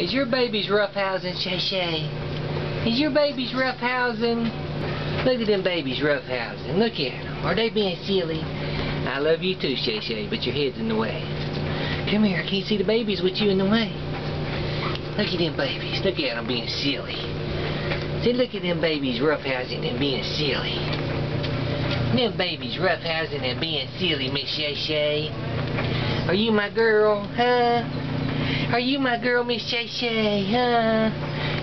Is your baby's roughhousing, Shay Shay? Is your baby's roughhousing? Look at them babies roughhousing. Look at them. Are they being silly? I love you too, Shay Shay, but your head's in the way. Come here, I can't see the babies with you in the way. Look at them babies. Look at them being silly. See, look at them babies roughhousing and being silly. Them babies roughhousing and being silly, Miss Shay Shay. Are you my girl, huh? Are you my girl, Miss Shay Shay, huh?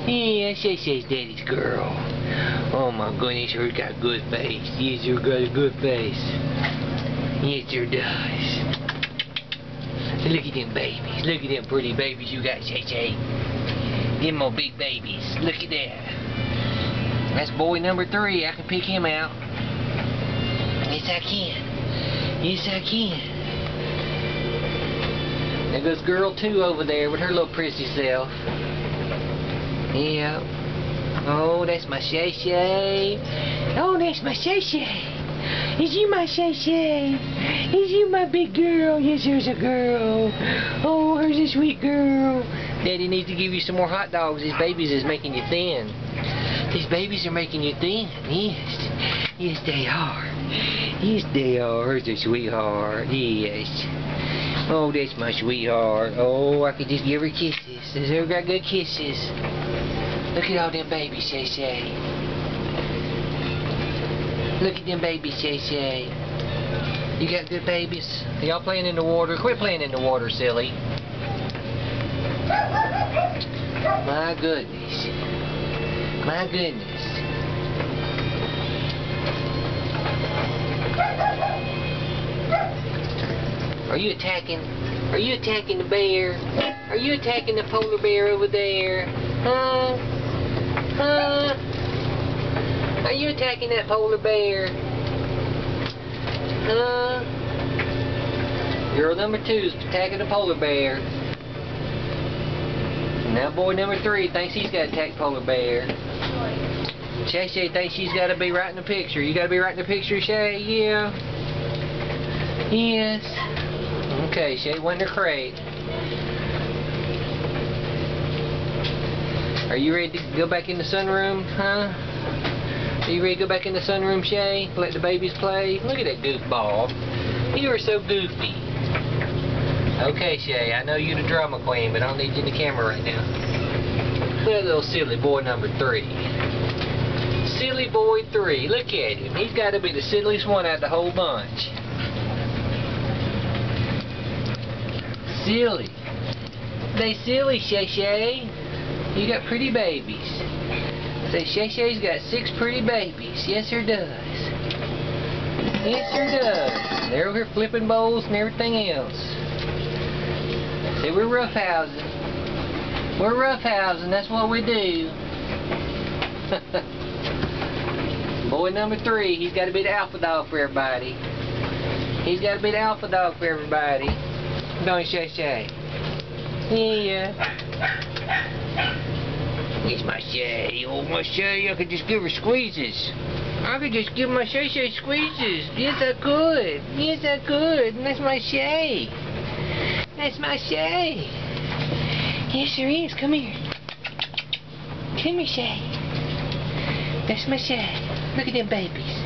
Yeah, Shay Shay's daddy's girl. Oh my goodness, her got a good face. Yes, her got a good face. Yes, her does. Look at them babies. Look at them pretty babies you got, Shay Shay. Them more big babies. Look at that. That's boy number three. I can pick him out. Yes, I can. Yes, I can. There goes girl two over there with her little prissy self. Yeah. Oh, that's my Shay Shay. Oh, that's my Shay Shay. Is you my Shay Shay? Is you my big girl? Yes, there's a girl. Oh, here's a sweet girl. Daddy needs to give you some more hot dogs. These babies is making you thin. These babies are making you thin. Yes. Yes, they are. Yes, they are. Here's a sweetheart. Yes. Oh, that's my sweetheart. Oh, I could just give her kisses. Has her got good kisses? Look at all them babies, Shay Shay. Look at them babies, Shay Shay. You got good babies? Y'all playing in the water? Quit playing in the water, silly. My goodness. My goodness. Are you attacking? Are you attacking the bear? Are you attacking the polar bear over there? Huh? Huh? Are you attacking that polar bear? Huh? Girl number two is attacking the polar bear. Now boy number three thinks he's got to attack polar bear. Shay Shay thinks she's got to be right in the picture. You got to be right in the picture, Shay? Yeah. Yes. Okay, Shay, Wonder Crate. Are you ready to go back in the sunroom, huh? Are you ready to go back in the sunroom, Shay? Let the babies play? Look at that goofball. You are so goofy. Okay, Shay, I know you're the drama queen, but I don't need you in the camera right now. Look at little silly boy number three. Silly boy three. Look at him. He's got to be the silliest one out of the whole bunch. Silly. They silly, Shay Shay. You got pretty babies. Say Shay Shay's got six pretty babies. Yes, her does. Yes, her does. They're over here flipping bowls and everything else. See, we're roughhousing. We're roughhousing. That's what we do. Boy number three, he's got to be the alpha dog for everybody. He's got to be the alpha dog for everybody. Don't Shay Shay? Yeah. He's my Shay. Oh, my Shay. I could just give her squeezes. I could just give my Shay Shay squeezes. Yes, I could. Yes, I could. And that's my Shay. That's my Shay. Yes, there is. Come here. Come here, Shay. That's my Shay. Look at them babies.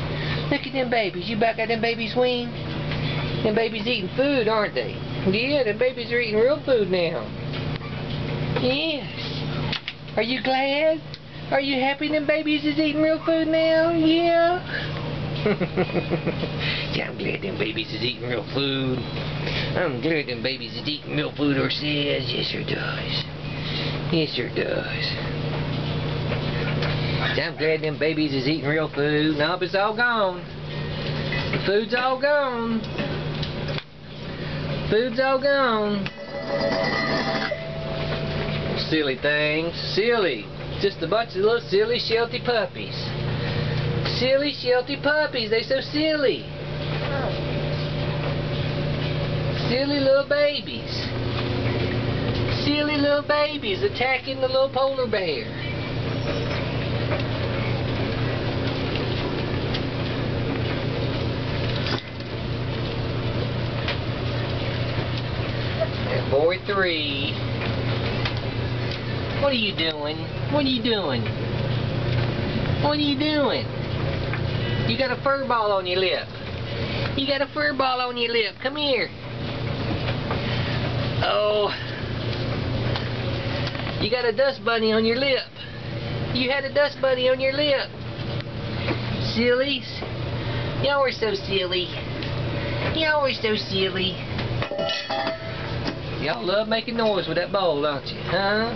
Look at them babies. You back got them babies weaned? Them babies eating food, aren't they? Yeah, the babies are eating real food now. Yes. Are you glad? Are you happy them babies is eating real food now? Yeah. yeah, I'm glad them babies is eating real food. I'm glad them babies is eating real food or says. Yes, sir does. Yes, sir does. I'm glad them babies is eating real food. Nope, it's all gone. The food's all gone. Food's all gone. Silly things. Silly. Just a bunch of little silly, sheltie puppies. Silly, sheltie puppies. They so silly. Silly little babies. Silly little babies attacking the little polar bear. And boy three. What are you doing? What are you doing? What are you doing? You got a fur ball on your lip. You got a fur ball on your lip. Come here. Oh. You got a dust bunny on your lip. You had a dust bunny on your lip. Sillies. Y'all are so silly. Y'all are so silly. Y'all love making noise with that bowl, don't you? Huh?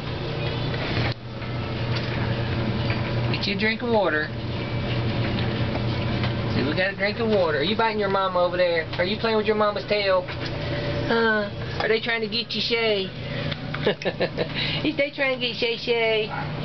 Get you a drink of water. See, we got a drink of water. Are you biting your mama over there? Are you playing with your mama's tail? Huh? Are they trying to get you, Shay? Is they trying to get Shay Shay?